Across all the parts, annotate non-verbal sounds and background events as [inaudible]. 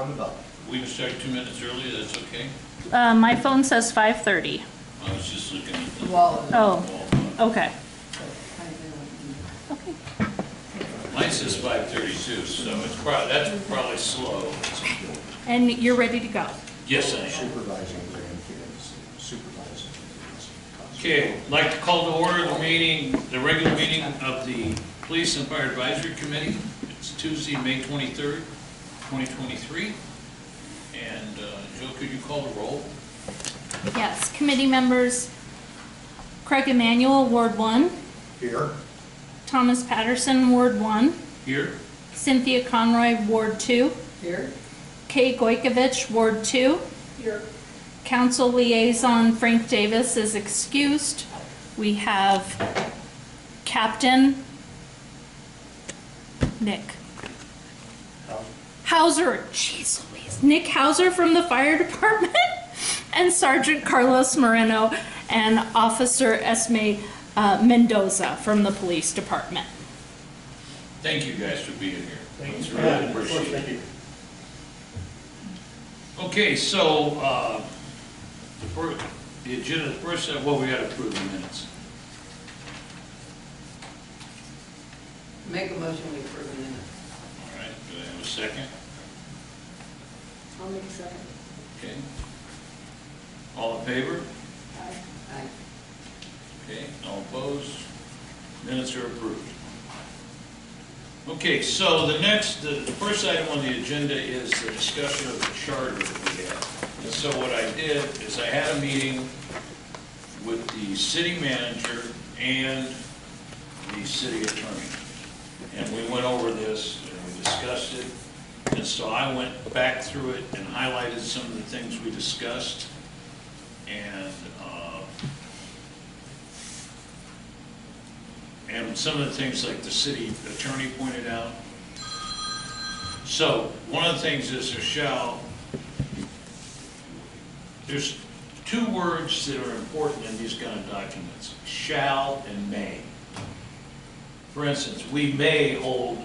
on the bell. We can start two minutes early, that's okay? Uh, my phone says 5:30. I was just looking at the Wall. Oh, wall. okay. Okay. Mine says five thirty-two, so it's probably, that's probably slow. And you're ready to go. Yes, I am. Supervising grandkids, supervising. kids. Okay, I'd like to call to order the meeting, the regular meeting of the Police and Fire Advisory Committee. It's Tuesday, May twenty-third, twenty twenty-three. And, uh, Joe, could you call the roll? Yes, committee members Craig Emanuel, Ward 1, Here, Thomas Patterson, Ward 1, Here? Cynthia Conroy, Ward 2, Here? Kay Goikovich, Ward 2. Here. Council liaison Frank Davis is excused. We have Captain Nick Hauser, jeez Louise, Nick Hauser from the fire department, [laughs] and Sergeant Carlos Moreno and Officer Esme uh, Mendoza from the police department. Thank you guys for being here. Thanks, really appreciate it. Okay, so, uh, the first, the agenda, the first, uh, well, we gotta approve the minutes. Make a motion, we approve the minutes. All right, do I have a second? I'll make a second. Okay. All in favor? Aye. Aye. Okay, all opposed? Minutes are approved. Okay, so the next, the the first item on the agenda is the discussion of the charter that we have. And so what I did is I had a meeting with the city manager and the city attorney. And we went over this and we discussed it. And so I went back through it and highlighted some of the things we discussed. And, uh, and some of the things like the city attorney pointed out. So, one of the things is there shall, there's two words that are important in these kind of documents, shall and may. For instance, we may hold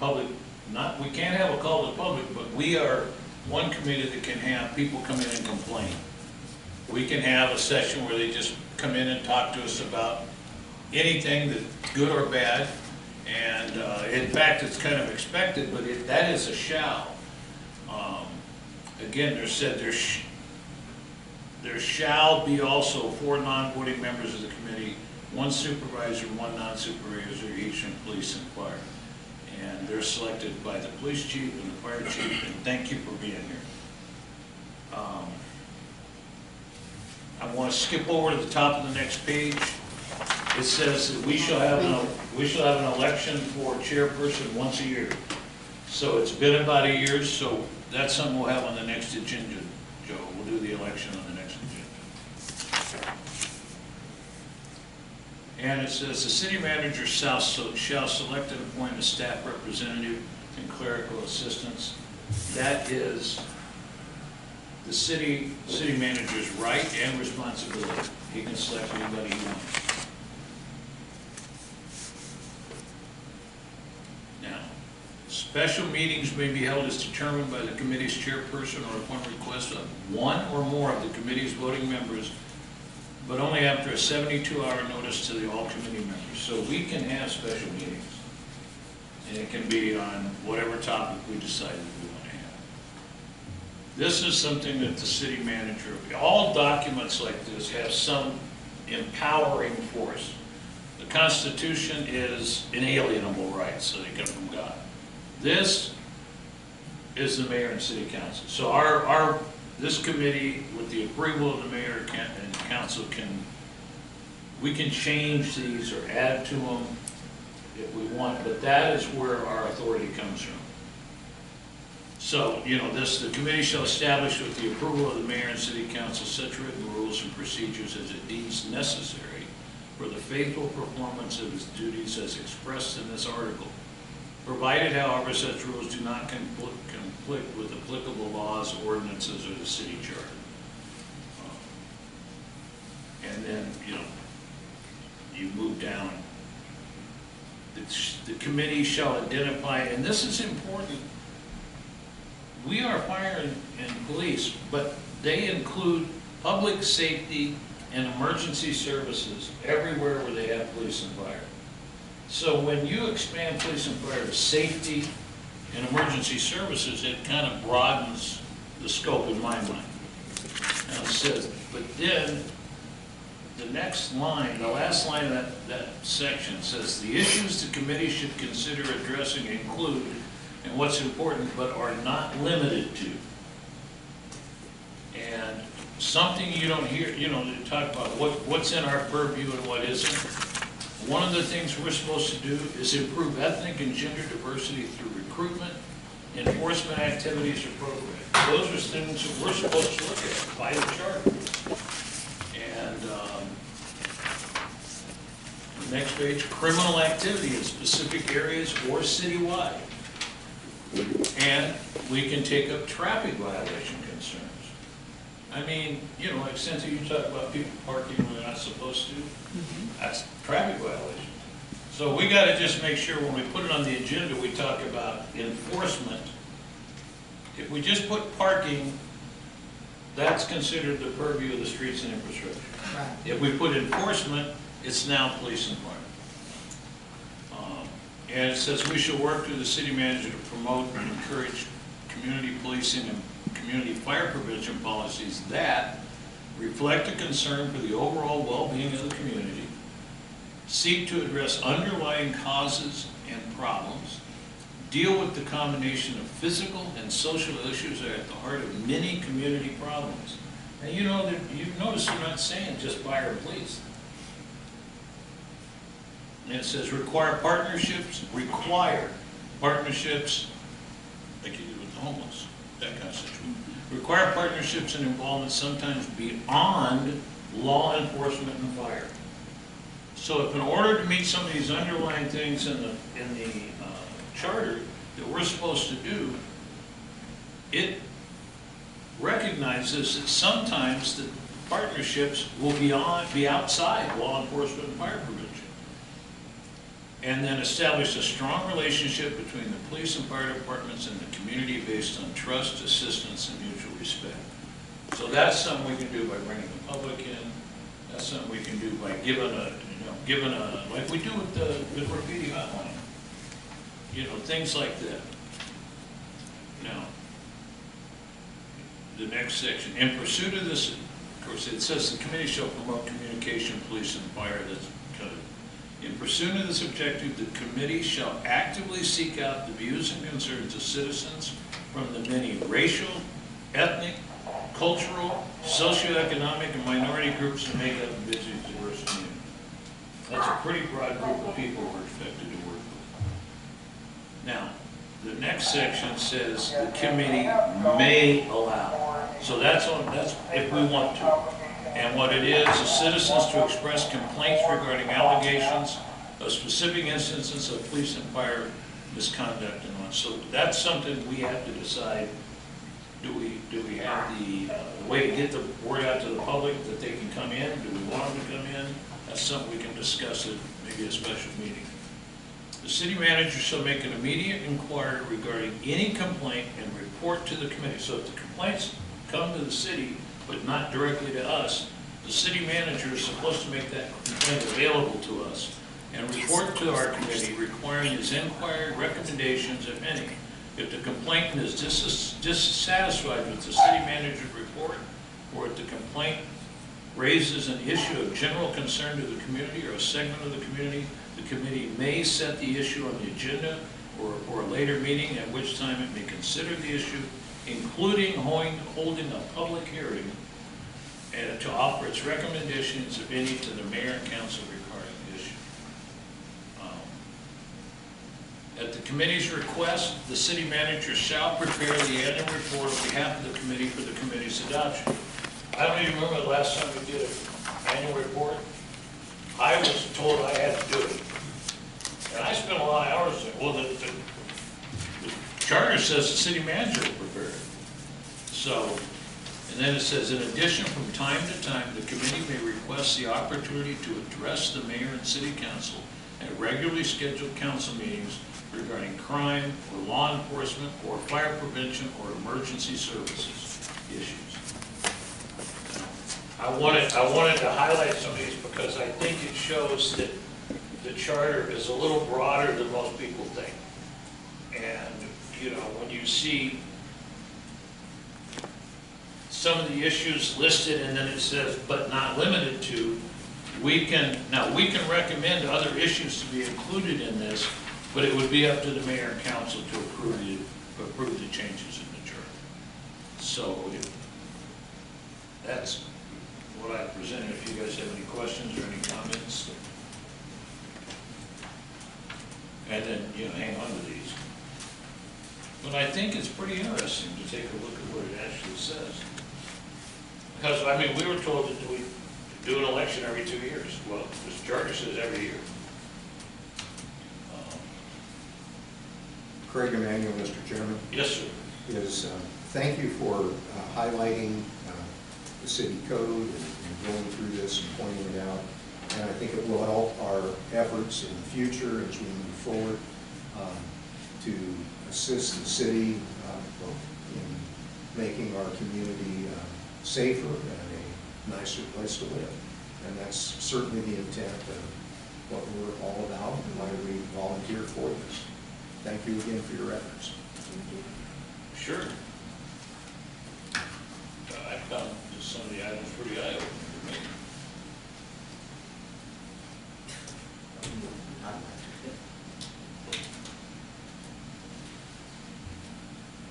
public, not, we can't have a call to the public, but we are one committee that can have people come in and complain. We can have a session where they just come in and talk to us about anything that's good or bad. And uh, in fact, it's kind of expected, but it, that is a shall. Um, Again, there said there, sh- there shall be also four non-voting members of the committee, one supervisor, one non-supervisor, each in police and fire. And they're selected by the police chief and the fire chief, and thank you for being here. Um, I want to skip over to the top of the next page. It says that we shall have, an we shall have an election for chairperson once a year. So it's been about a year, so that's something we'll have on the next agenda, Joe. We'll do the election on the next agenda. And it says, the city manager shall, shall select and appoint a staff representative and clerical assistants. That is the city, city manager's right and responsibility. He can select anybody he wants. Now, special meetings may be held as determined by the committee's chairperson or upon request of one or more of the committee's voting members, but only after a seventy-two hour notice to the all committee members. So we can have special meetings. And it can be on whatever topic we decide that we want to have. This is something that the city manager, all documents like this have some empowering force. The Constitution is inalienable rights, so they come from God. This is the mayor and city council. So our, our, this committee, with the approval of the mayor and council can, we can change these or add to them if we want, but that is where our authority comes from. So, you know, this, the committee shall establish with the approval of the mayor and city council such written rules and procedures as it deems necessary for the faithful performance of its duties as expressed in this article. Provided, however, such rules do not conflict, with applicable laws, ordinances, or the city charter. And then, you know, you move down. The, the committee shall identify, and this is important, we are fire and, and police, but they include public safety and emergency services everywhere where they have police and fire. So when you expand police and fire to safety and emergency services, it kind of broadens the scope in my mind. Now it says, but then, the next line, the last line of that, that section says, "The issues the committee should consider addressing include, and what's important, but are not limited to." And something you don't hear, you know, they talk about what, what's in our purview and what isn't. One of the things we're supposed to do is improve ethnic and gender diversity through recruitment, enforcement activities or programs. Those are things that we're supposed to look at by the charter. And, um, the next page, criminal activity in specific areas or citywide. And we can take up traffic violation concerns. I mean, you know, like Cynthia, you talk about people parking when they're not supposed to. Mm-hmm. That's traffic violation. So we gotta just make sure when we put it on the agenda, we talk about enforcement. If we just put parking, that's considered the purview of the streets and infrastructure. Right. If we put enforcement, it's now police and fire. Um, And it says we should work through the city manager to promote and encourage community policing and community fire prevention policies that reflect a concern for the overall well-being of the community, seek to address underlying causes and problems, deal with the combination of physical and social issues that are at the heart of many community problems. And you know, that you've noticed they're not saying just fire and police. And it says require partnerships, require partnerships, like you do with the homeless, that kind of situation. Require partnerships and involvement sometimes beyond law enforcement and fire. So if in order to meet some of these underlying things in the, in the uh, charter that we're supposed to do, it recognizes that sometimes the partnerships will be on, be outside law enforcement and fire prevention. And then establish a strong relationship between the police and fire departments and the community based on trust, assistance, and mutual respect. So that's something we can do by bringing the public in. That's something we can do by giving a, you know, giving a, like we do with the, the graffiti hotline. You know, things like that. Now, the next section, in pursuit of this, of course, it says the committee shall promote communication, police and fire, that's in pursuit of this objective, the committee shall actively seek out the views and concerns of citizens from the many racial, ethnic, cultural, socioeconomic, and minority groups that make up the business diverse community. That's a pretty broad group of people we're expected to work with. Now, the next section says the committee may allow. So that's on, that's if we want to. And what it is, is citizens to express complaints regarding allegations of specific instances of police and fire misconduct and on. So that's something we have to decide. Do we, do we have the, uh, the way to get the word out to the public that they can come in? Do we want them to come in? That's something we can discuss at maybe a special meeting. The city manager shall make an immediate inquiry regarding any complaint and report to the committee. So if the complaints come to the city, but not directly to us, the city manager is supposed to make that complaint available to us and report to our committee requiring his inquiry, recommendations, if any. If the complainant is dis- dissatisfied with the city manager's report, or if the complaint raises an issue of general concern to the community or a segment of the community, the committee may set the issue on the agenda or, or a later meeting at which time it may consider the issue, including holding, holding a public hearing and to offer its recommendations, if any, to the mayor and council regarding the issue. Um, At the committee's request, the city manager shall prepare the annual report on behalf of the committee for the committee's adoption. I don't even remember the last time we did an annual report. I was told I had to do it. And I spent a lot of hours there. Well, the, the the charter says the city manager will prepare it. So, and then it says, in addition, from time to time, the committee may request the opportunity to address the mayor and city council at regularly scheduled council meetings regarding crime or law enforcement or fire prevention or emergency services issues. I wanted, I wanted to highlight some of these because I think it shows that the charter is a little broader than most people think. And, you know, when you see some of the issues listed and then it says, but not limited to, we can, now, we can recommend other issues to be included in this, but it would be up to the mayor and council to approve the, approve the changes in the charter. So, it- that's what I presented. If you guys have any questions or any comments. And then, you know, hang on to these. But I think it's pretty interesting to take a look at what it actually says. Because, I mean, we were told that we do an election every two years. Well, this charter says every year. Um, Craig Emanuel, Mr. Chairman, Yes, sir. is, um, thank you for uh, highlighting uh, the city code and and going through this and pointing it out. And I think it will help our efforts in the future as we move forward um, to assist the city uh, in making our community uh, safer and a nicer place to live. And that's certainly the intent of what we're all about and why we volunteer for this. Thank you again for your efforts. Sure. Uh, I found some of the items pretty eye-opening for me.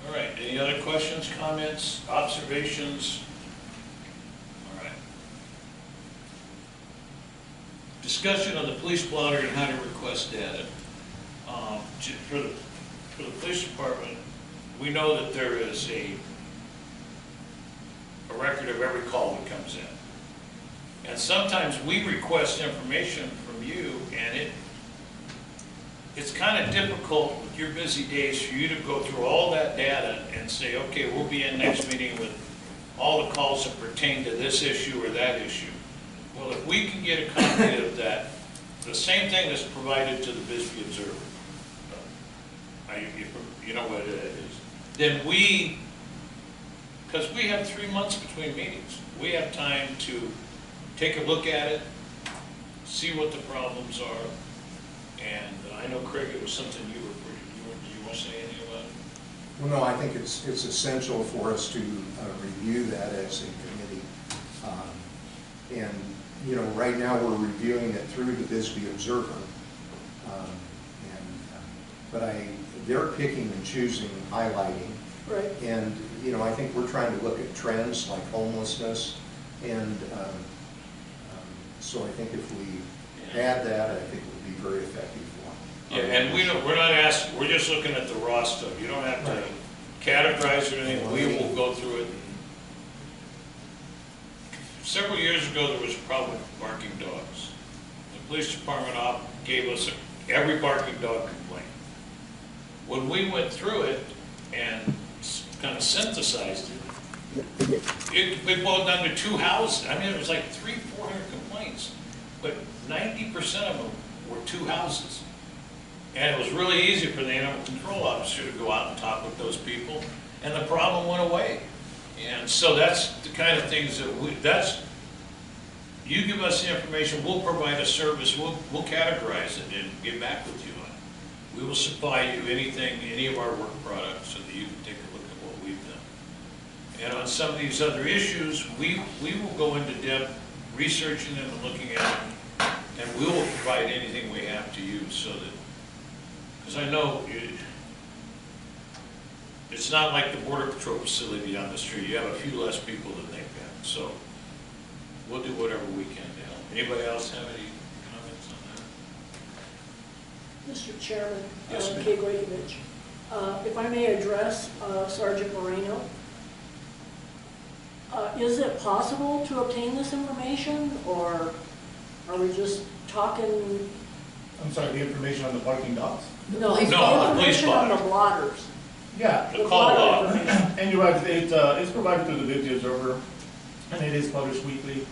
All right, any other questions, comments, observations? All right. Discussion of the police blotter and how to request data. Um, For the, for the police department, we know that there is a, a record of every call that comes in. And sometimes we request information from you, and it, it's kind of difficult with your busy days for you to go through all that data and say, okay, we'll be in next meeting with all the calls that pertain to this issue or that issue. Well, if we can get a copy of that, the same thing that's provided to the Bisbee Observer, you, you know what it is, then we, because we have three months between meetings, we have time to take a look at it, see what the problems are, and I know Craig, it was something you were, you do you want to say anything about it? Well, no, I think it's, it's essential for us to uh, review that as a committee. Um, And, you know, right now, we're reviewing it through the Bisbee Observer. Um, And, uh, but I, they're picking and choosing, highlighting. Right. And, you know, I think we're trying to look at trends like homelessness. And um, um, so I think if we add that, I think it would be very effective for. Yeah, and we don't, we're not asking, we're just looking at the raw stuff, you don't have to Right. categorize or anything, we will go through it. Several years ago, there was a problem with barking dogs. The police department gave us every barking dog complaint. When we went through it and kind of synthesized it, it, it boiled down to two houses, I mean, it was like three, four hundred complaints, but ninety percent of them were two houses. And it was really easy for the animal control officer to go out and talk with those people, and the problem went away. And so that's the kind of things that we, that's, you give us the information, we'll provide a service, we'll, we'll categorize it and get back with you on it. We will supply you anything, any of our work products, so that you can take a look at what we've done. And on some of these other issues, we, we will go into depth researching them and looking at them, and we will provide anything we have to you so that, because I know it, it's not like the border patrol facility down the street, you have a few less people than they've got, so we'll do whatever we can to help. Anybody else have any comments on that? Mr. Chairman, Yes, uh, ma'am. Kay Goikovich, uh, if I may address uh, Sergeant Moreno, uh, is it possible to obtain this information, or are we just talking, I'm sorry, the information on the parking dogs? no, police blotter. information on the blotters? Yeah, The call log. [clears throat] and you're right, it, uh, it's provided through the Bisbee Observer, and it is published weekly.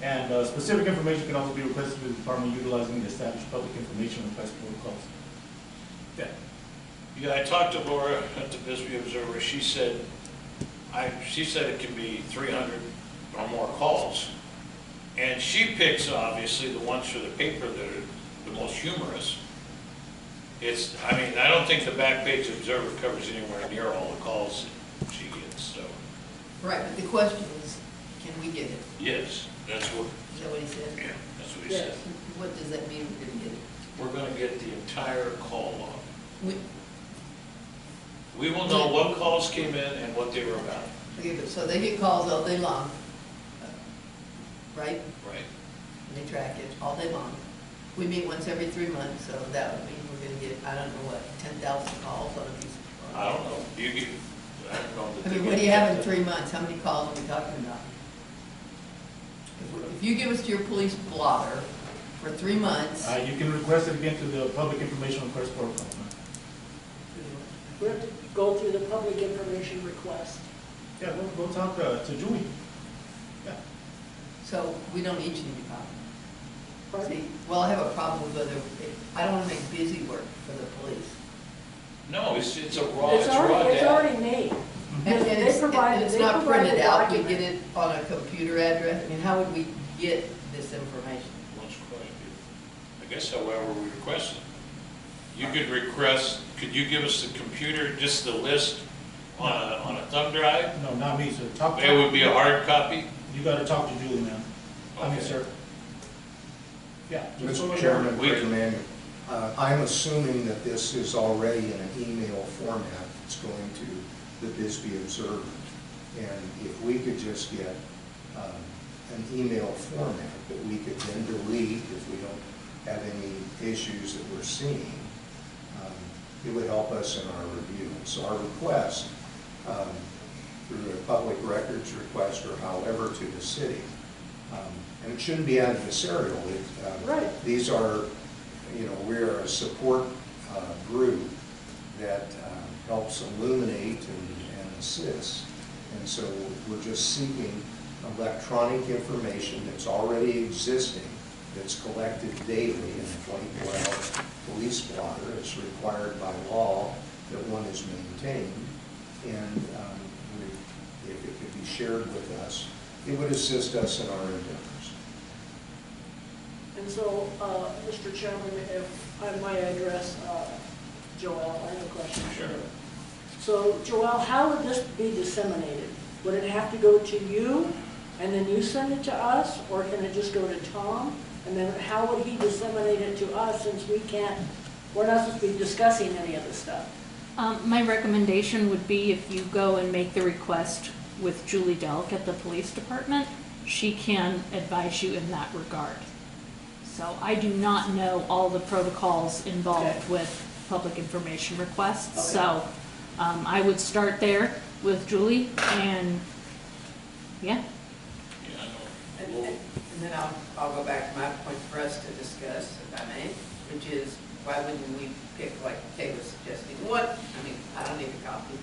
And, uh, specific information can also be requested to the department utilizing the established public information request protocols. Yeah, Yeah, I talked to Laura at the Bisbee Observer, she said, I, she said it can be three hundred or more calls. And she picks, obviously, the ones for the paper that are the most humorous. It's, I mean, I don't think the back page Observer covers anywhere near all the calls that she gets, so, Right, but the question is, can we get it? yes, that's what, Is that what he said? yeah, that's what he said. What does that mean, we're gonna get it? We're gonna get the entire call log. We, We will know what calls came in and what they were about, okay, but, so they get calls all day long, right? right? And they track it all day long. We meet once every three months, so that would mean we're gonna get, I don't know what, ten thousand calls on a piece of. I don't know, you get, I don't know. that I mean, what do you have in three months? How many calls are we talking about? If- If you give us to your police blotter for three months, Uh, you can request it again to the public information request protocol. We have to go through the public information request. Yeah, go, go talk to, to Julie. Yeah. so we don't each need a copy. Pardon? See, well, I have a problem with whether, I don't wanna make busy work for the police. No, it's, it's a raw, It's it's raw already, it's data. already made. And, and They it's, provide- and it's they not provide the printed out, we document. get it on a computer address, I mean, how would we get this information? What's quite good. I guess however we request it. You could request, could you give us the computer, just the list on a, on a thumb drive? No, not me, sir. Talk, It would be a hard copy? you gotta talk to Julie, ma'am. I mean, Okay. sir. Yeah. Mr. Chairman, We- Craig uh, I'm assuming that this is already in an email format. It's going to the Bisbee Observer. And if we could just get um, an email format that we could then delete if we don't have any issues that we're seeing, um, it would help us in our review. So our request, um, through a public records request or however to the city, um, and it shouldn't be adversarial. It, uh, Right. These are, you know, we're a support uh, group that um, helps illuminate and and assist. And so we're just seeking electronic information that's already existing, that's collected daily in a 24-hour police blotter. It's required by law that one is maintained. And um, we- if it could be shared with us, it would assist us in our endeavors. And so, uh, Mr. Chairman, if I might address uh, Joel, I have a question. Sure. So Joel, how would this be disseminated? Would it have to go to you and then you send it to us? Or can it just go to Tom? And then how would he disseminate it to us since we can't, we're not supposed to be discussing any of this stuff? Um, my recommendation would be if you go and make the request with Julie Delk at the police department, she can advise you in that regard. So I do not know all the protocols involved Okay. with public information requests, Okay. so, um, I would start there with Julie and, yeah. Yeah, I know. And, Well, and and then I'll, I'll go back to my point for us to discuss, if I may, which is, why wouldn't we pick, like Kay was suggesting, one, I mean, I don't need a copy.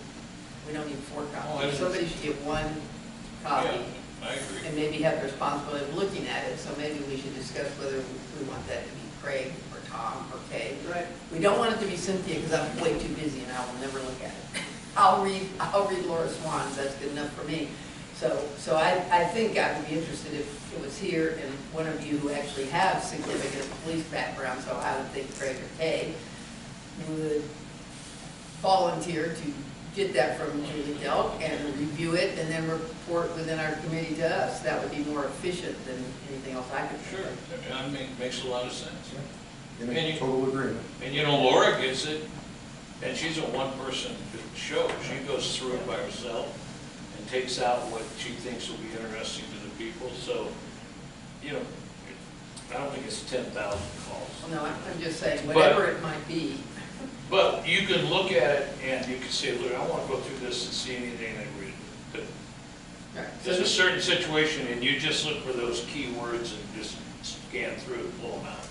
We don't need four Oh, I copies. didn't- Somebody should get one copy Yeah, I agree. and maybe have the responsibility of looking at it, so maybe we should discuss whether we want that to be Craig or Tom or Kay. Right. We don't want it to be Cynthia, because I'm way too busy and I will never look at it. I'll read, I'll read Laura Swan's, that's good enough for me. So, so I, I think I would be interested if it was here and one of you who actually have significant police background, so I would think Craig or Kay would volunteer to get that from Julie Delk and review it and then report within our committee to us. That would be more efficient than anything else I could Sure, think of. that make- makes a lot of sense. In And you- total agreement. And you know, Laura gets it, and she's a one-person show. She goes through it by herself and takes out what she thinks will be interesting to the people, so, you know, I don't think it's ten thousand calls. No, I'm, I'm just saying, But- whatever it might be, But you can look at it and you can say, look, I want to go through this and see anything that we, that there's a certain situation and you just look for those keywords and just scan through and pull them out.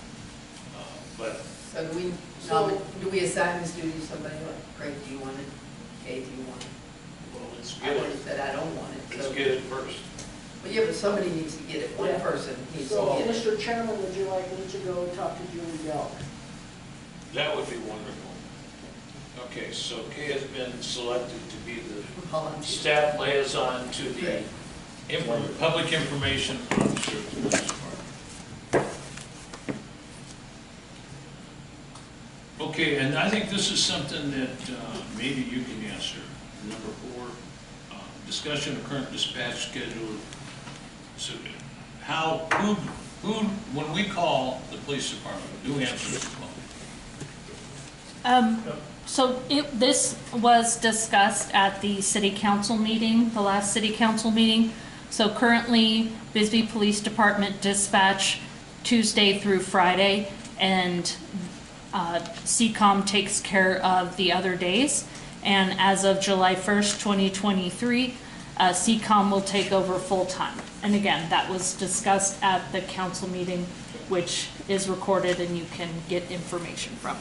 Uh, But So do we, So- do we assign this duty to somebody like, Craig, do you want it? Kay, do you want it? Well, let's I get already it, said I don't want it, let's so. get it first. But yeah, but somebody needs to get it, one Yeah. person needs to So, get it. Mr. Chairman, would you like me to go talk to Julie Delk? That would be wonderful. Okay, so Kay has been selected to be the Volunteer. staff liaison to the infor- public information officer of the police department. Okay, and I think this is something that uh, maybe you can answer. Number four, uh, discussion of current dispatch schedule. So how, who, who, when we call the police department, who answers the phone? Um, so it, this was discussed at the city council meeting, the last city council meeting. So currently Bisbee Police Department dispatch Tuesday through Friday and, uh, SEACOM takes care of the other days. And as of July first, twenty twenty-three, uh, SEACOM will take over full-time. And again, that was discussed at the council meeting, which is recorded and you can get information from.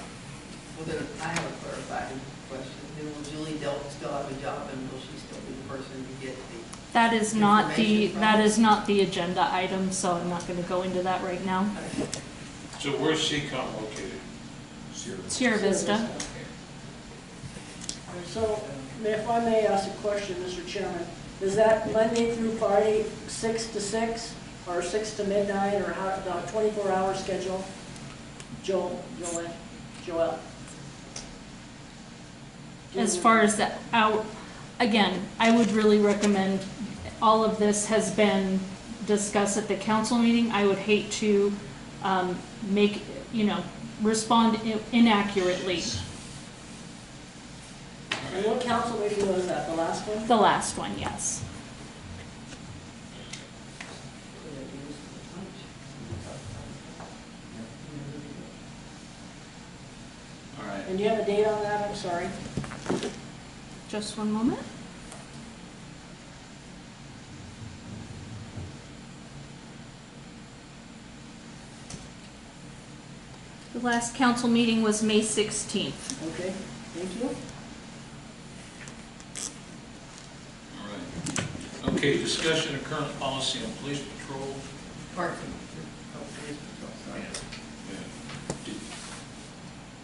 Well, then, I have a clarifying question. Then will Julie Delk still have a job and will she still be the person to get the, That is not the, Information from- that is not the agenda item, so I'm not gonna go into that right now. So where's SEACOM located? Sierra. Sierra Vista. So, if I may ask a question, Mr. Chairman, is that Monday through Friday, six to six, or six to midnight, or how, the twenty-four hour schedule? Joel, Joel, Joel? As far as that out, again, I would really recommend, all of this has been discussed at the council meeting. I would hate to, um, make, you know, respond i- inaccurately. And what council meeting was that, the last one? The last one, yes. All right. And do you have a date on that, I'm sorry? Just one moment. The last council meeting was May sixteenth. Okay, thank you. All right. Okay, discussion of current policy on police patrol. parking? Oh, police patrol, sorry. Did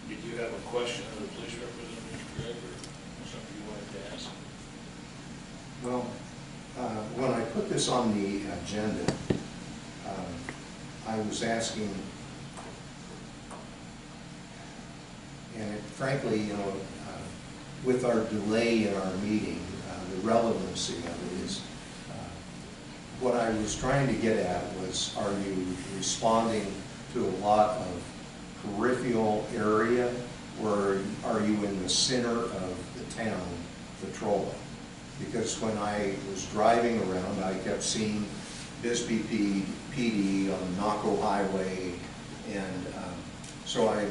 did you have a question of the police representative, Craig, or something you wanted to ask? Well, uh, when I put this on the agenda, um, I was asking, and it- frankly, you know, uh, with our delay in our meeting, uh, the relevancy of it is, uh, what I was trying to get at was, are you responding to a lot of peripheral area, or are you in the center of the town patrolling? Because when I was driving around, I kept seeing Bisbee P- PD on Naco Highway, and um, so I,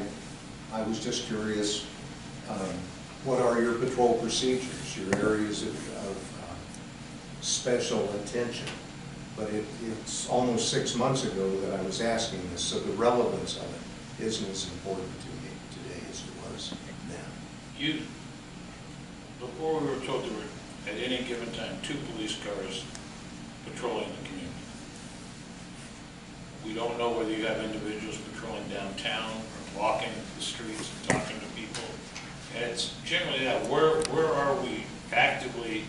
I was just curious, um, what are your patrol procedures, your areas of, of uh, special attention? But it, it's almost six months ago that I was asking this, so the relevance of it isn't as important to me today as it was then. You, before we were told were, at any given time, two police cars patrolling the community. We don't know whether you have individuals patrolling downtown or walking the streets and talking to people. And it's generally that, where, where are we actively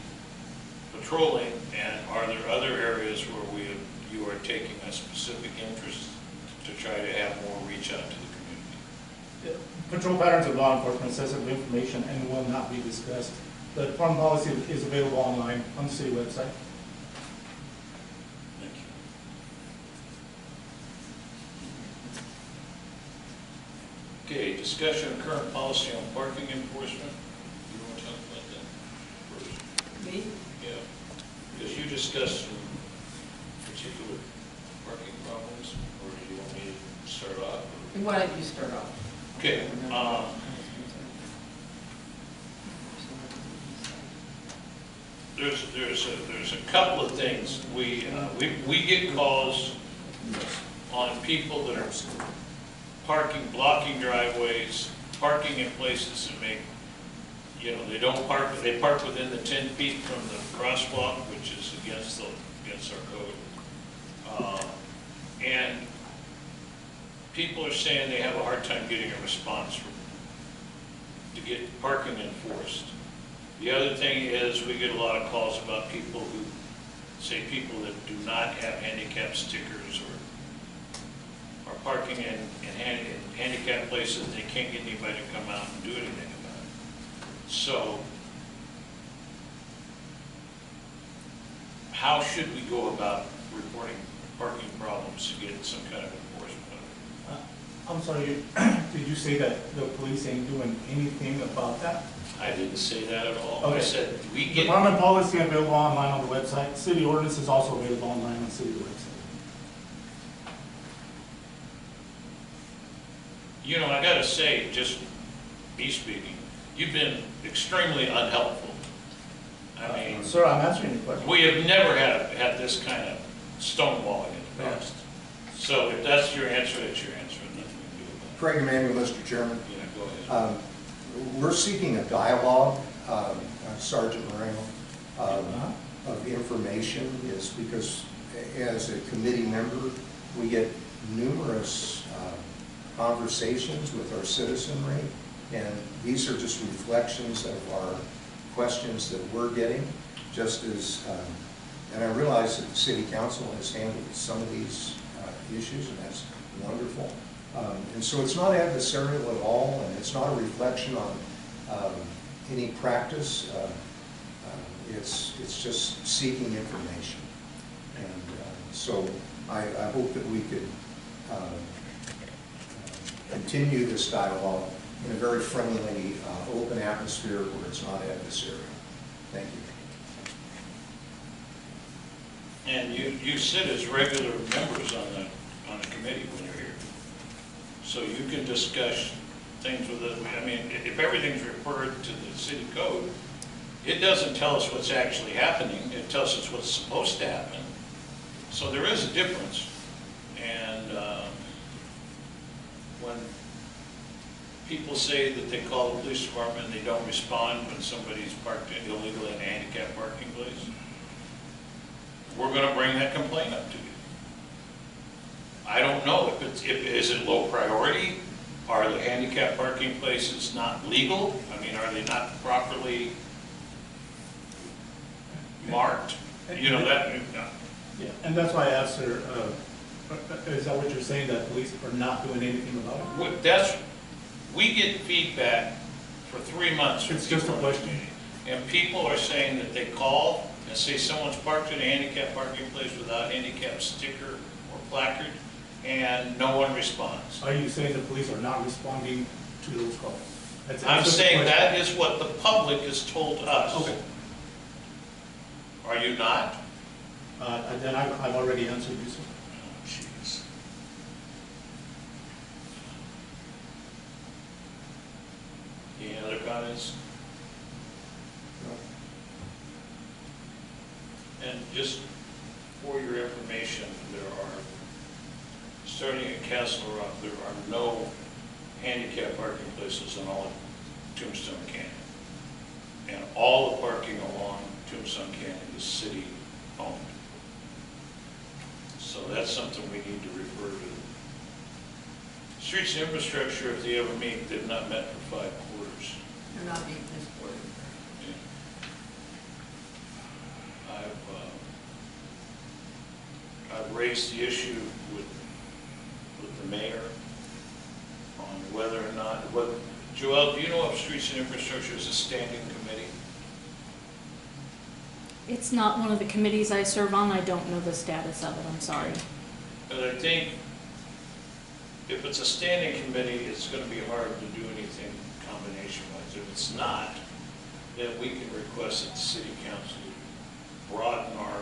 patrolling? And are there other areas where we, you are taking a specific interest to try to have more reach out to the community? Patrol patterns of law enforcement, sensitive information, and will not be discussed. The foreign policy is available online on the city website. Thank you. Okay, discussion of current policy on parking enforcement. You want to talk about that first? Me? Yeah, because you discussed some particular parking problems, or do you want me to start off? Why don't you start off? Okay, um, there's, there's, a- there's a couple of things. We, uh, we, we get calls on people that are parking, blocking driveways, parking in places that make, you know, they don't park, they park within the ten feet from the crosswalk, which is against the, against our code. Uh, And people are saying they have a hard time getting a response from to get parking enforced. The other thing is, we get a lot of calls about people who, say, people that do not have handicap stickers or are parking in, in hand- in handicap places, they can't get anybody to come out and do anything about it. So, how should we go about reporting parking problems to get some kind of enforcement? Uh, I'm sorry, [clears throat] did you say that the police ain't doing anything about that? I didn't say that at all. I Okay. said, we get, Department policy available online on the website, city ordinance is also available online on the city website. you know, I gotta say, just me speaking, you've been extremely unhelpful. I mean, Sir, I'm answering your question. we have never had, had this kind of stonewalling in the past. So if that's your answer, that's your answer, and nothing we can do about Craig Emanuel, Mr. Chairman. it. Yeah, go ahead. Um, We're seeking a dialogue, um, uh, Sergeant Moreno, um, Uh-huh. of information is because as a committee member, we get numerous um, conversations with our citizenry, and these are just reflections of our questions that we're getting, just as, um, and I realize that the city council has handled some of these uh, issues, and that's wonderful. Um, And so it's not adversarial at all, and it's not a reflection on um, any practice. Uh, uh, It's, it's just seeking information. And uh, so I, I hope that we could um, continue this dialogue in a very friendly, uh, open atmosphere where it's not adversarial. Thank you. And you, you sit as regular members on the, on the committee. So you can discuss things with us. I mean, if everything's referred to the city code, it doesn't tell us what's actually happening, it tells us what's supposed to happen. So there is a difference. And, uh, when people say that they call the police department and they don't respond when somebody's parked illegally in a handicap parking place, we're gonna bring that complaint up to you. I don't know if it's, if, is it low priority? Are the handicap parking places not legal? I mean, are they not properly marked? You know, that, Yeah, and that's why I asked her, uh, is that what you're saying, that police are not doing anything about it? What- That's, we get feedback for three months. from It's just a people question. And people are saying that they call and say someone's parked in a handicap parking place without handicap sticker or placard, and no one responds. Are you saying the police are not responding to those calls? That's- I'm that's just a saying that is what the public has told us. Okay, Are you not? uh, then I- I've already answered you, sir. Jeez. Any other comments? And just for your information, there are, starting at Castle Rock, there are no handicap parking places in all of Tombstone Canyon. And all the parking along Tombstone Canyon is city-owned. So that's something we need to refer to. Streets and infrastructure, if they ever meet, they've not met for five quarters. They're not being misquoted. I've, uh, I've raised the issue with, with the mayor whether or not, what, Joel, do you know if Streets and Infrastructure is a standing committee? It's not one of the committees I serve on, I don't know the status of it, I'm sorry. But I think if it's a standing committee, it's gonna be hard to do anything combination-wise. If it's not, then we can request that the city council broaden our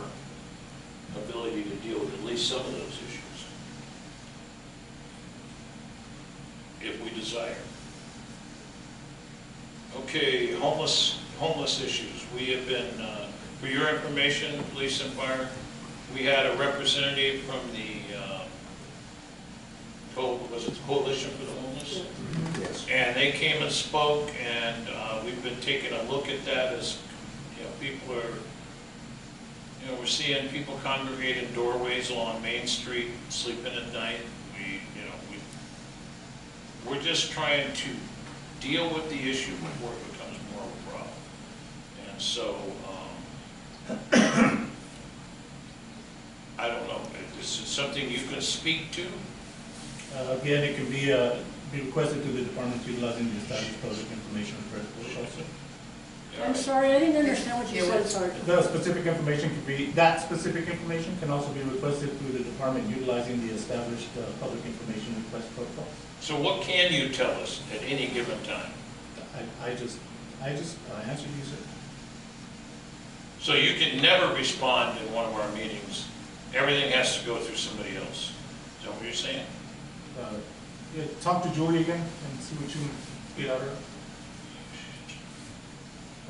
ability to deal with at least some of those issues. If we desire. Okay, homeless, homeless issues. We have been, uh, for your information, police and fire, we had a representative from the, uh, co- was it the Coalition for the Homeless? Yes. And they came and spoke, and uh, we've been taking a look at that as, you know, people are, you know, we're seeing people congregate in doorways along Main Street, sleeping at night. We, you know, we, we're just trying to deal with the issue before it becomes more of a problem. And so, um, I don't know, this is something you can speak to? Uh, Again, it can be, uh, be requested to the department utilizing the established public information request protocol. I'm sorry, I didn't understand what you Yeah, said, what- Sergeant. The specific information could be, that specific information can also be requested through the department utilizing the established uh, public information request protocol. So what can you tell us at any given time? I, I just, I just uh, answered you, sir. So you can never respond in one of our meetings. Everything has to go through somebody else. Is that what you're saying? Uh, yeah, Talk to Julie again and see what you can get out of her.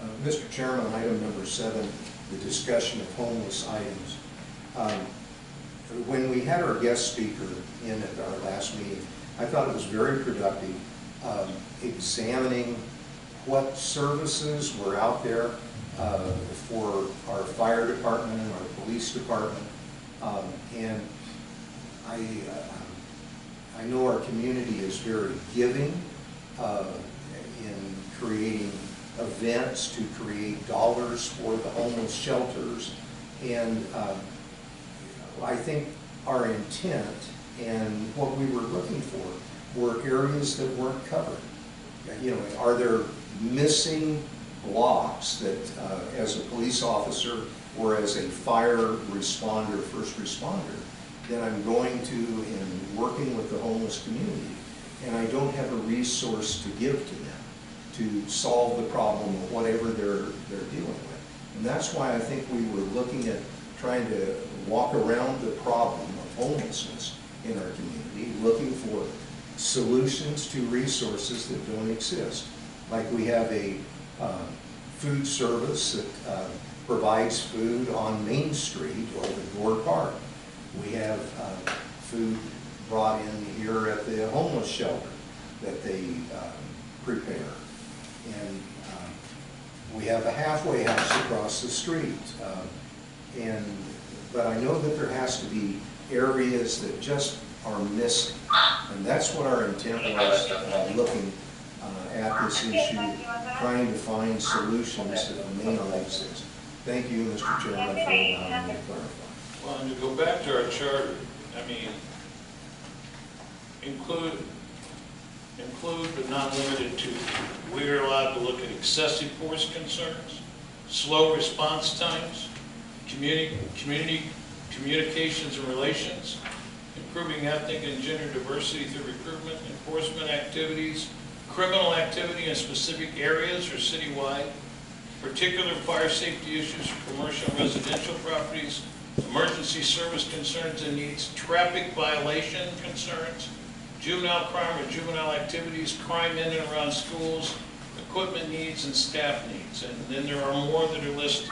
Uh, Mr. Chairman, item number seven, the discussion of homeless items. Um, When we had our guest speaker in at our last meeting, I thought it was very productive, um, examining what services were out there uh, for our fire department and our police department. Um, And I, uh, I know our community is very giving uh, in creating events to create dollars for the homeless shelters. And um, I think our intent and what we were looking for were areas that weren't covered. You know, are there missing blocks that, uh, as a police officer or as a fire responder, first responder, that I'm going to in working with the homeless community, and I don't have a resource to give to them to solve the problem of whatever they're, they're dealing with. And that's why I think we were looking at trying to walk around the problem of homelessness in our community, looking for solutions to resources that don't exist. Like we have a uh, food service that uh, provides food on Main Street or the Gore Park. We have uh, food brought in here at the homeless shelter that they um, prepare. And um, we have a halfway house across the street. um, And, but I know that there has to be areas that just are missing. And that's what our intent was, uh, looking uh, at this issue, trying to find solutions that may not exist. Thank you, Mr. Chairman, for allowing me to clarify. Well, and to go back to our charter, I mean, include, include but not limited to, we're allowed to look at excessive force concerns, slow response times, community, community communications and relations, improving ethnic and gender diversity through recruitment, enforcement activities, criminal activity in specific areas or citywide, particular fire safety issues for commercial and residential properties, emergency service concerns and needs, traffic violation concerns, juvenile crime or juvenile activities, crime in and around schools, equipment needs and staff needs, and then there are more that are listed.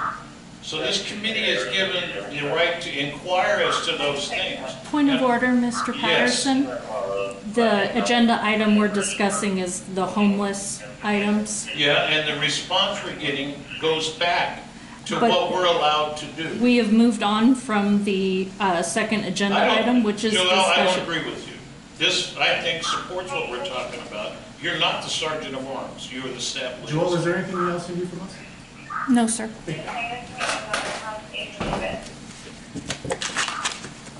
So this committee is given the right to inquire as to those things. Point of order, Mr. Patterson. Yes. The agenda item we're discussing is the homeless items. Yeah, and the response we're getting goes back to But- what we're allowed to do. We have moved on from the uh, second agenda item, which is Joel, I don't agree with you. This, I think, supports what we're talking about. You're not the sergeant of arms, you're the staff Joel, is there anything else you need from us? No, sir.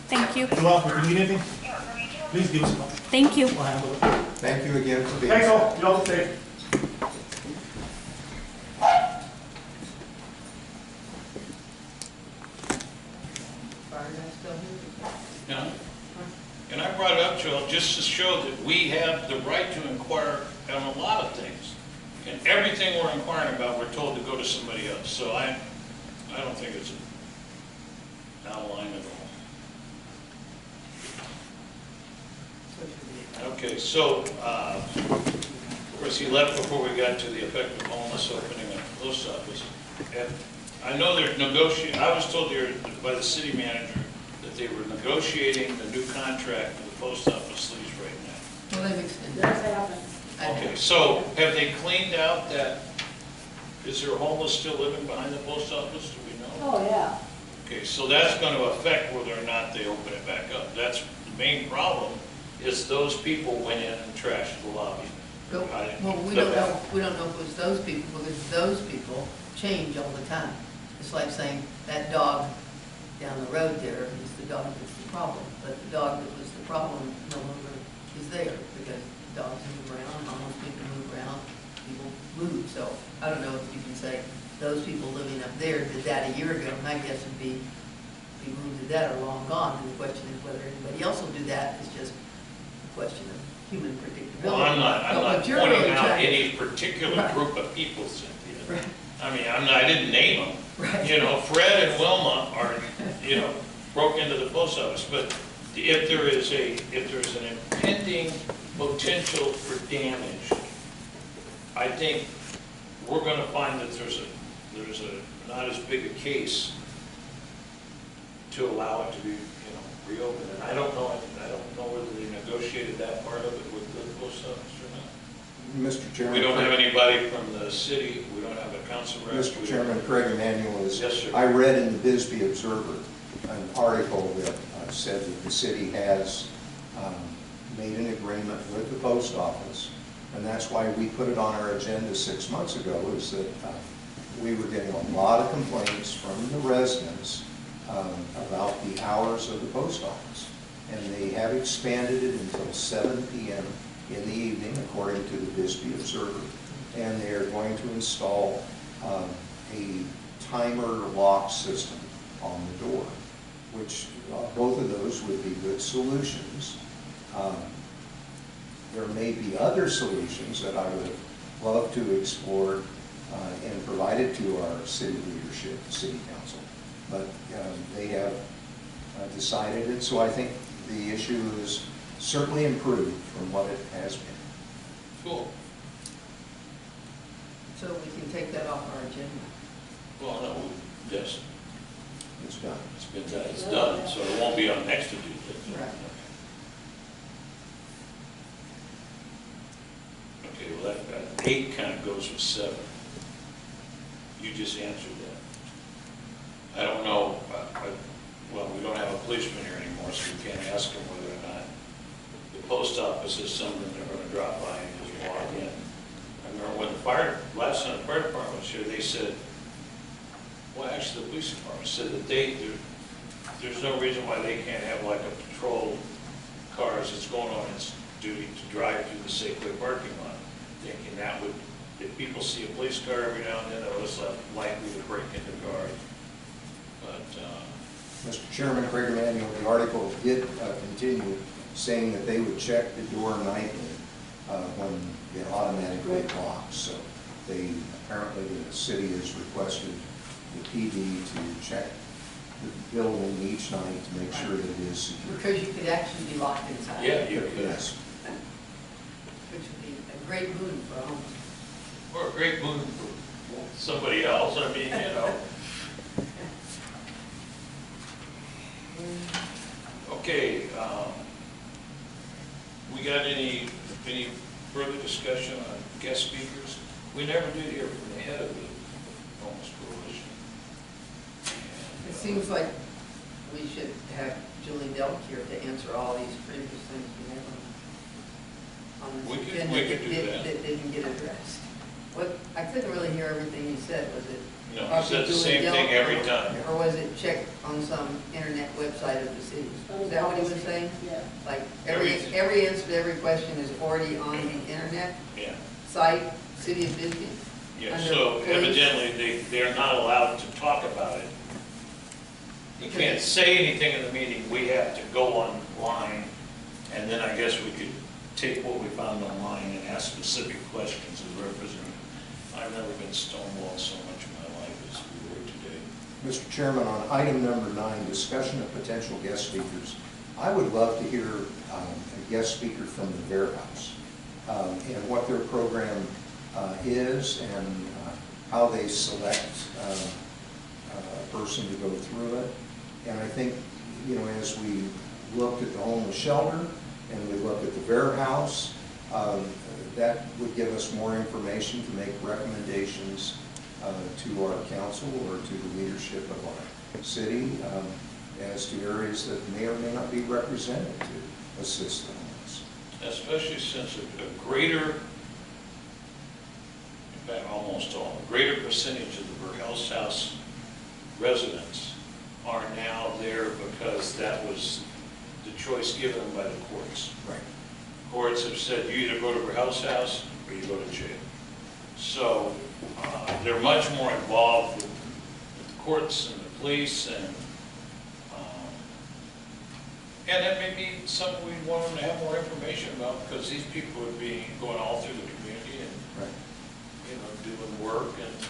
Thank you. Joel, if you need anything, please give us a call. Thank you. We'll handle it. Thank you again for being. Thanks all, you all stay. Fire still here? Yeah. Brought up, Joel, just to show that we have the right to inquire on a lot of things. And everything we're inquiring about, we're told to go to somebody else. So I, I don't think it's of line at all. Okay, so, uh, of course, he left before we got to the effect of homeless opening a post office. And I know they're negotiating, I was told by the city manager, that they were negotiating the new contract post office leaves right now. Well, they've extended. That's happened. I- Okay, so have they cleaned out that, is there homeless still living behind the post office, do we know? Oh, yeah. Okay, so that's going to affect whether or not they open it back up. That's the main problem, is those people went in and trashed the lobby. But- I- Well, we don't know, we don't know if it was those people, because those people change all the time. It's like saying, that dog down the road there is the dog that's the problem, but the dog that was the problem no longer is there, because dogs move around, homeless people move around, people move, so I don't know if you can say, those people living up there did that a year ago, my guess would be, people who did that are long gone, and the question is whether anybody else will do that, is just a question of human predictability. Well, I'm not, I'm But not pointing really out any particular Right. group of people, Cynthia. Right. I mean, I'm not, I didn't name them. Right. You know, Fred and Wilma are, you know, broke into the post office, but if there is a, if there's an impending potential for damage, I think we're gonna find that there's a, there's a, not as big a case to allow it to be, you know, reopened. And I don't know, I don't know whether they negotiated that part of it with the post office or not. Mr. Chairman. We don't have anybody from the city, we don't have a council rep. Mr. Chairman, Craig Emanuel is. Yes, sir. I read in the Bisbee Observer an article that said that the city has um, made an agreement with the post office, and that's why we put it on our agenda six months ago, is that uh, we were getting a lot of complaints from the residents um, about the hours of the post office. And they have expanded it until seven PM in the evening, according to the Bisbee Observer. And they are going to install um, a timer lock system on the door, which, uh, both of those would be good solutions. Um, There may be other solutions that I would love to explore uh, and provide it to our city leadership, city council. But um, they have uh, decided it, so I think the issue is certainly improved from what it has been. Cool. So we can take that off our agenda. Well, no, yes, It's done. It's been it's done, so it won't be on next to do list. Right. Okay, well, that, that eight kind of goes with seven. You just answered that. I don't know, uh, uh, well, we don't have a policeman here anymore, so we can't ask him whether or not the post office is something they're gonna drop by and just walk in. I remember when the fire, last time the fire department was here, they said, well, actually, the police department said that they, there's no reason why they can't have like a patrol cars that's going on its duty to drive through the Safeway parking lot, thinking that would, if people see a police car every now and then, they're less likely to break into cars. But, uh, Mr. Chairman, Craig Emanuel, the article did uh, continue saying that they would check the door nightly uh, when it automatically locks. So they, apparently the city has requested the PD to check the building each night to make sure that it is secure. Because you could actually be locked inside. yeah, you could, Yes. Which would be a great boon for homeless. or a great boon for somebody else, I mean, you know. Okay, um, we got any, any further discussion on guest speakers? We never did hear from the head of the homeless coalition. It seems like we should have Julie Delk here to answer all these previous things we have on- on We this could- agenda we could do that- that. That didn't get addressed. What, I couldn't really hear everything you said, was it? You know, talk said the Julie same thing Delk, every time. Or was it check on some internet website of the city? Is that what he was saying? Yeah. Like, every, Every- every answer to every question is already on the internet Yeah, site, City of Bisbee? yeah, Under so police. evidently, they, they're not allowed to talk about it. You can't say anything in the meeting, we have to go online, and then I guess we could take what we found online and ask specific questions as representative. I've never been stonewalled so much in my life as we were today. Mr. Chairman, on item number nine, discussion of potential guest speakers, I would love to hear um, a guest speaker from the Bear House um, and what their program uh, is and uh, how they select um, a person to go through it. And I think, you know, as we looked at the homeless shelter and we looked at the Bear House, um, that would give us more information to make recommendations uh, to our council or to the leadership of our city um, as to areas that may or may not be represented to assist the homeless. Especially since a a greater in fact, almost all, a greater percentage of the Verhelst House residents are now there because that was the choice given by the courts. Right. Courts have said you either go to Verhelst House or you go to jail. So uh, they're much more involved with the courts and the police and, um, and that may be something we want them to have more information about because these people are being, going all through the community and Right. you know, doing work and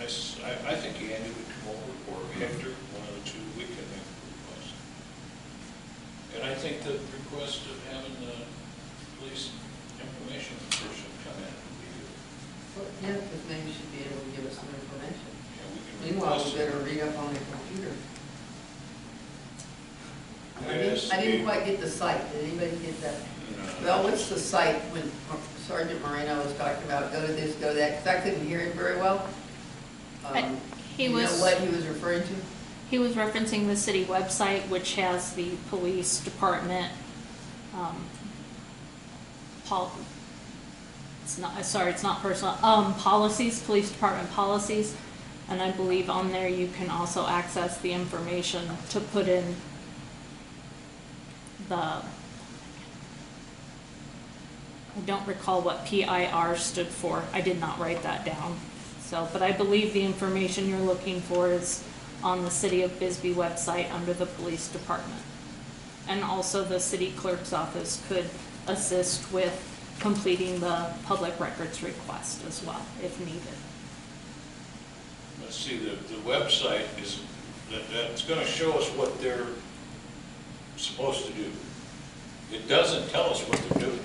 I, s- I- I think Andy would come over or Hector, one of the two, we can make a request. And I think the request of having the police information person come in would be good. Well, Yeah, because maybe she'd be able to give us some information. Yeah, we can Meanwhile, request we better read up on the computer. I didn't, I didn't quite get the site, did anybody get that? No. Well, what's the site when Sergeant Moreno was talking about, go to this, go to that, because I couldn't hear him very well. Um, he You know was- what he was referring to? He was referencing the city website, which has the police department, um, pol, it's not, sorry, it's not personal, um, policies, police department policies. And I believe on there you can also access the information to put in the, I don't recall what PIR stood for. I did not write that down. So, but I believe the information you're looking for is on the City of Bisbee website under the Police Department. And also the city clerk's office could assist with completing the public records request as well, if needed. Let's see, the, the website is, that, that's gonna show us what they're supposed to do. It doesn't tell us what they're doing.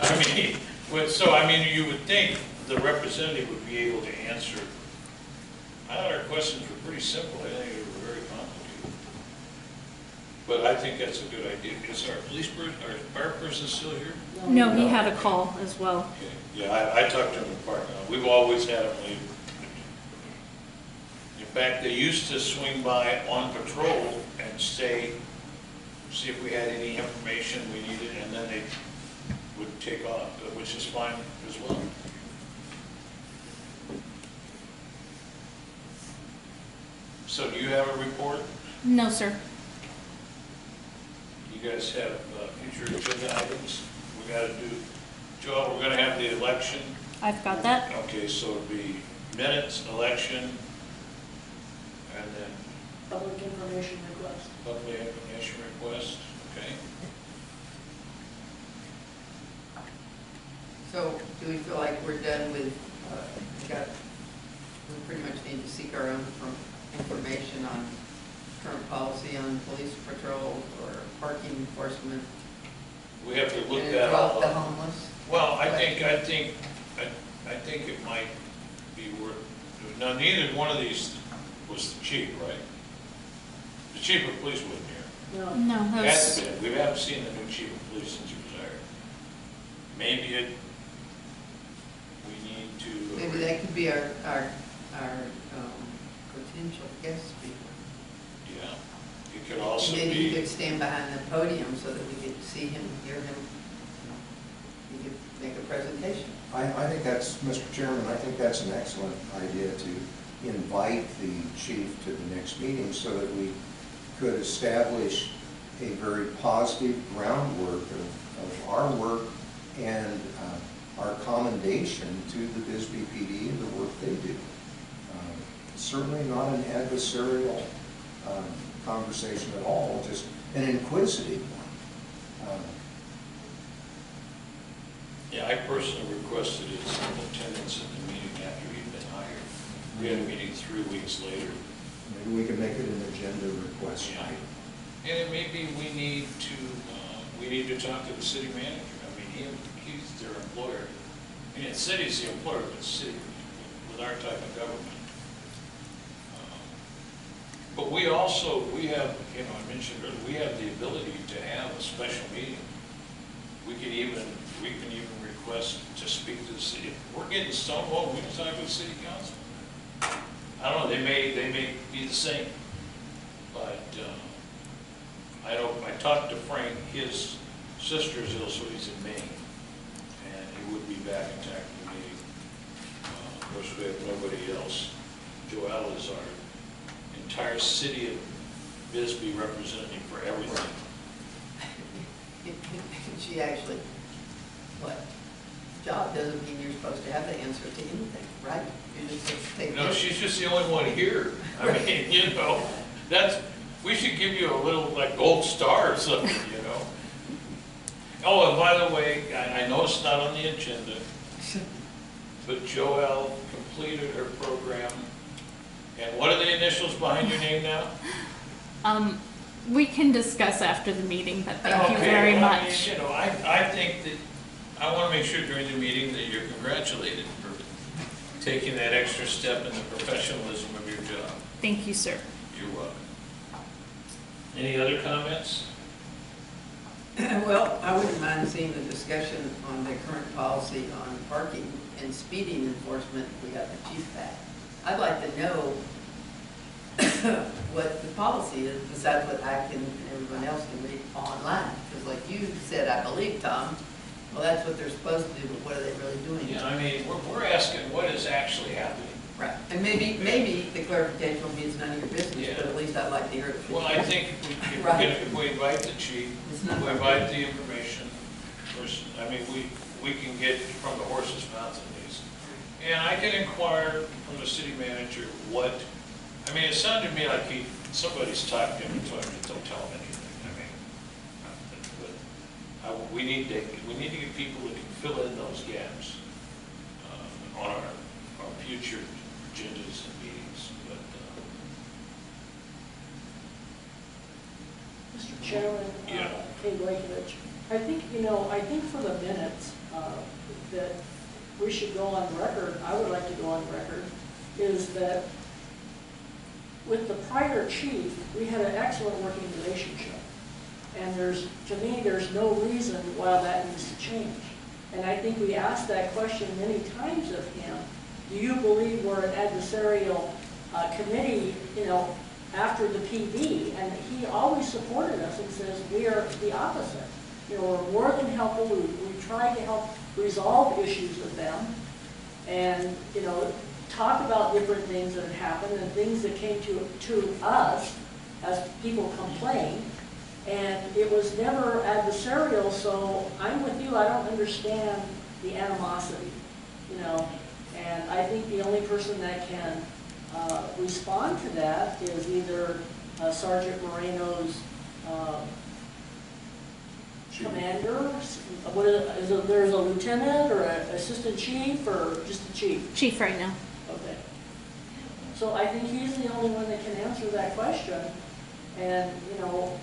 [laughs] I mean, [laughs] so, I mean, you would think the representative would be able to answer. I thought our questions were pretty simple, I think they were very complicated. But I think that's a good idea. Is our police person, our fire person still here? No, he had a call as well. Okay, Yeah, I, I talked to him in the parking lot. We've always had him leave. In fact, they used to swing by on patrol and stay, see if we had any information we needed, and then they would take off, which is fine as well. So do you have a report? No, sir. You guys have uh, future agenda items? We gotta do, Joel, we're gonna have the election. I've got that. Okay, so it'll be minutes, election, and then Public information request. public information request, okay? So do we feel like we're done with, uh, we got, we pretty much need to seek our own from- information on current policy on police patrol or parking enforcement? We have to look And that drop all the homeless? Well, I think, I think, I, I think it might be worth, now, neither one of these was the chief, right? The chief of police wasn't here. No, No, that was, Hasn't been, we haven't seen the new chief of police since he retired. Maybe it, we need to. Maybe that could be our, our, our um, potential guest speaker. Yeah, it could also And then he be, could stand behind the podium so that we could see him, hear him. He could make a presentation. I, I think that's, Mr. Chairman, I think that's an excellent idea to invite the chief to the next meeting so that we could establish a very positive groundwork of, of our work and uh, our commendation to the Bisbee PD and the work they do. Certainly not an adversarial um, conversation at all, just an inquisitive one. Um, yeah, I personally requested his attendance at the meeting after he'd been hired. We had a meeting three weeks later. Maybe we can make it an agenda request Yeah. And it may be we need to, uh, we need to talk to the city manager. I mean, he, he's their employer. I mean, the city's the employer, but the city, with our type of government. But we also, we have, you know, I mentioned earlier, we have the ability to have a special meeting. We can even, we can even request to speak to the city. We're getting stonewalled, we can talk to the city council. I don't know, they may, they may be the same, but, uh, I don't, I talked to Frank, his sister's ill, so he's in Maine. And he would be back in active meeting. Uh, Of course, we have nobody else. Joelle is our entire city of Bisbee representative for everything. [laughs] She actually, what, job doesn't mean you're supposed to have the answer to anything, right? You're just supposed to take. No, she's just the only one here. I mean, you know, that's, we should give you a little, like, gold star or something, you know? Oh, and by the way, I, I know it's not on the agenda, but Joelle completed her program. And what are the initials behind your name now? Um, we can discuss after the meeting, but thank you Okay, very well, I mean, much. You know, I, I think that, I want to make sure during the meeting that you're congratulated for taking that extra step in the professionalism of your job. Thank you, sir. You're welcome. Any other comments? [clears throat] Well, I wouldn't mind seeing the discussion on the current policy on parking and speeding enforcement. We got the chief back. I'd like to know [coughs] what the policy is besides what I can, and everyone else can read online. Because like you said, I believe, Tom, well, that's what they're supposed to do, but what are they really doing? Yeah, I mean, we're, we're asking what is actually happening. Right, and maybe, maybe the clarification will be it's none of your business, Yeah. but at least I'd like to hear it. Well, I think if we, if we, Right. if we invite the chief, It's not- we invite the information, first, I mean, we, we can get from the horse's mouth least. And I can inquire from the city manager what, I mean, it sounded to me like he, somebody's him and told him, don't tell him anything, I mean. But I, we need to, we need to get people who can fill in those gaps, uh, on our, our future agendas and meetings, but, uh, Mr. Chairman, uh, Yeah. Kay I think, you know, I think for the minutes, uh, that we should go on record, I would like to go on record, is that with the prior chief, we had an excellent working relationship. And there's, to me, there's no reason why that needs to change. And I think we asked that question many times of him. Do you believe we're an adversarial uh, committee, you know, after the PD? And he always supported us and says, we are the opposite. You know, we're more than helpful, we, we try to help resolve issues with them. And, you know, talk about different things that have happened and things that came to, to us as people complained. And it was never adversarial, so I'm with you, I don't understand the animosity, you know? And I think the only person that can uh, respond to that is either uh, Sergeant Moreno's uh, commander, what is, is it- there's a lieutenant or an assistant chief or just the chief? Chief right now. Okay. So I think he's the only one that can answer that question. And, you know,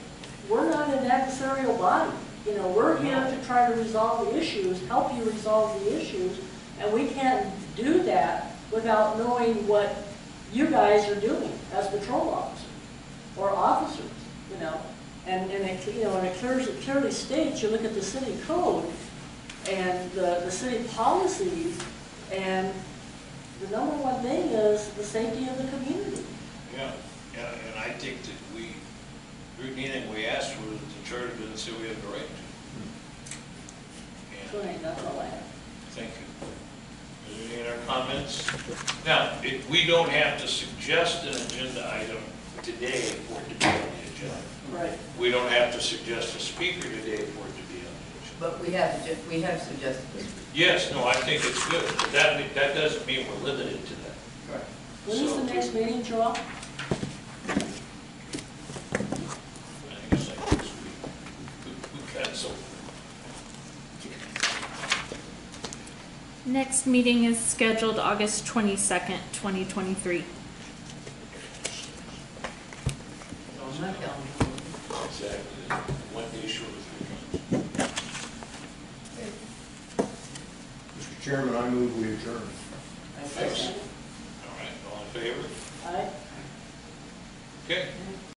we're not an adversarial body. You know, we're here to try to resolve the issues, help you resolve the issues. And we can't do that without knowing what you guys are doing as patrol officers or officers, you know? And, and it, you know, and it clearly, clearly states, you look at the city code and the, the city policies, and the number one thing is the safety of the community. Yeah, yeah, and I think that we, anything we asked for, the charter didn't say we had the right to. And, that's all I have. thank you. Is there any other comments? Now, if, we don't have to suggest an agenda item today for agenda. Right. We don't have to suggest a speaker today for it to be on the agenda. But we have, we have suggested. Yes, no, I think it's good, but that, that doesn't mean we're limited to that. When is the next meeting, Joel? I guess I cancel. Next meeting is scheduled August 22nd, 2023. Chairman, I move we adjourn. I second. All right, all in favor? Aye. Okay,